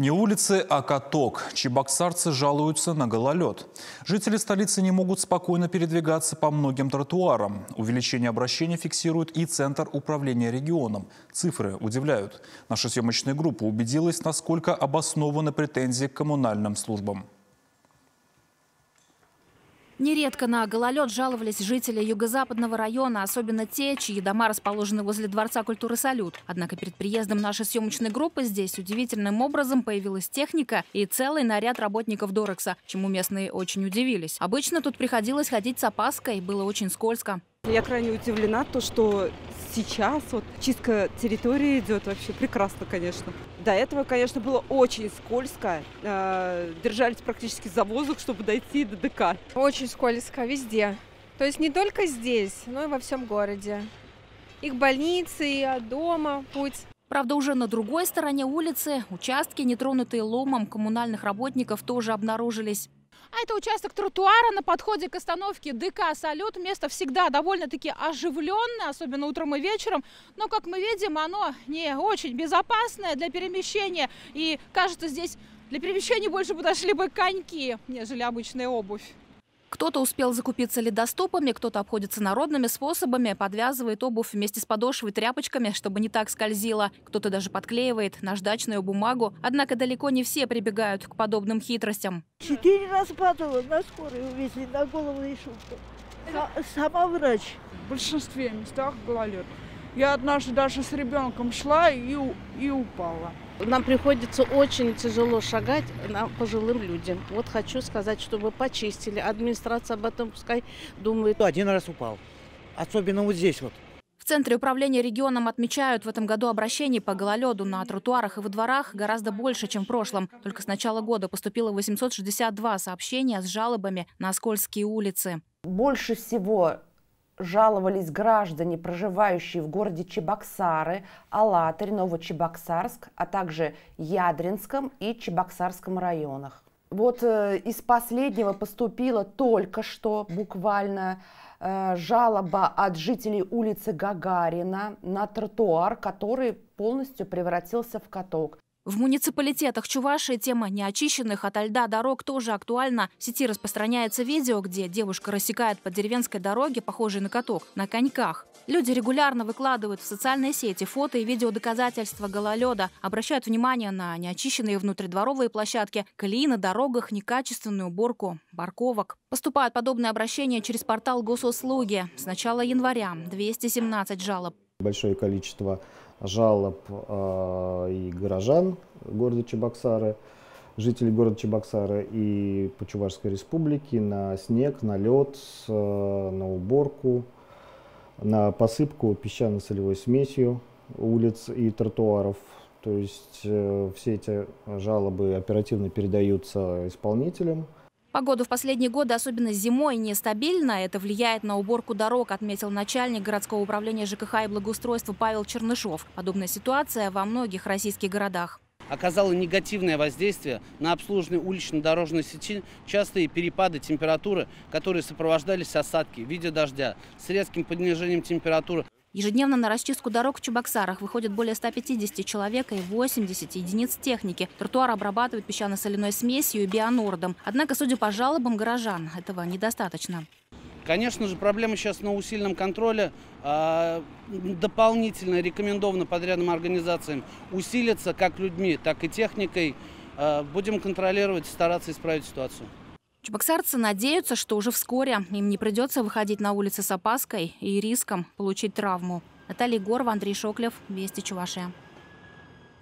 Не улицы, а каток. Чебоксарцы жалуются на гололед. Жители столицы не могут спокойно передвигаться по многим тротуарам. Увеличение обращений фиксирует и Центр управления регионом. Цифры удивляют. Наша съемочная группа убедилась, насколько обоснованы претензии к коммунальным службам. Нередко на гололед жаловались жители юго-западного района, особенно те, чьи дома расположены возле Дворца культуры «Салют». Однако перед приездом нашей съемочной группы здесь удивительным образом появилась техника и целый наряд работников Дорекса, чему местные очень удивились. Обычно тут приходилось ходить с опаской, было очень скользко. Я крайне удивлена, то, что сейчас вот чистка территории идет вообще прекрасно, конечно. До этого, конечно, было очень скользко. Э, держались практически за воздух, чтобы дойти до ДК. Очень скользко везде. То есть не только здесь, но и во всем городе. И к больнице, и от дома путь. Правда, уже на другой стороне улицы участки, нетронутые ломом коммунальных работников, тоже обнаружились. А это участок тротуара на подходе к остановке ДК «Салют». Место всегда довольно-таки оживленное, особенно утром и вечером. Но, как мы видим, оно не очень безопасное для перемещения. И, кажется, здесь для перемещения больше подошли бы коньки, нежели обычная обувь. Кто-то успел закупиться ледоступами, кто-то обходится народными способами, подвязывает обувь вместе с подошвой тряпочками, чтобы не так скользило. Кто-то даже подклеивает наждачную бумагу. Однако далеко не все прибегают к подобным хитростям. Четыре раза падала на скорой увезли, на голову и шутку. Сама врач. В большинстве местах гололед. Я однажды даже с ребенком шла и, и упала. Нам приходится очень тяжело шагать нам, пожилым людям. Вот хочу сказать, чтобы почистили. Администрация об этом пускай думает. Один раз упал. Особенно вот здесь вот. В Центре управления регионом отмечают, в этом году обращений по гололеду на тротуарах и во дворах гораздо больше, чем в прошлом. Только с начала года поступило 862 сообщения с жалобами на скользкие улицы. Больше всего жаловались граждане, проживающие в городе Чебоксары, Алатырь, Новочебоксарск, а также Ядринском и Чебоксарском районах. Вот э, из последнего поступила только что буквально э, жалоба от жителей улицы Гагарина на тротуар, который полностью превратился в каток. В муниципалитетах Чувашии тема неочищенных от льда дорог тоже актуальна. В сети распространяется видео, где девушка рассекает по деревенской дороге, похожей на каток, на коньках. Люди регулярно выкладывают в социальные сети фото и видео доказательства гололеда, обращают внимание на неочищенные внутридворовые площадки, колеи на дорогах, некачественную уборку, парковок. Поступают подобные обращения через портал госуслуги. С начала января 217 жалоб. Большое количество жалоб э, и горожан города Чебоксары, жителей города Чебоксары и по Чувашской республике на снег, на лед, э, на уборку, на посыпку песчано-солевой смесью улиц и тротуаров. То есть э, все эти жалобы оперативно передаются исполнителям. Погода в последние годы, особенно зимой, нестабильна. Это влияет на уборку дорог, отметил начальник городского управления ЖКХ и благоустройства Павел Чернышов. Подобная ситуация во многих российских городах оказало негативное воздействие на обслуживание улично-дорожной сети, частые перепады температуры, которые сопровождались осадки в виде дождя, с резким понижением температуры. Ежедневно на расчистку дорог в Чебоксарах выходит более 150 человек и 80 единиц техники. Тротуар обрабатывают песчано-соляной смесью и бионордом. Однако, судя по жалобам горожан, этого недостаточно. Конечно же, проблема сейчас на усиленном контроле. А, дополнительно рекомендовано подрядным организациям усилиться как людьми, так и техникой. А, будем контролировать, стараться исправить ситуацию. Чебоксарцы надеются, что уже вскоре им не придется выходить на улицы с опаской и риском получить травму. Наталья Горова, Андрей Шоклев, Вести Чувашия.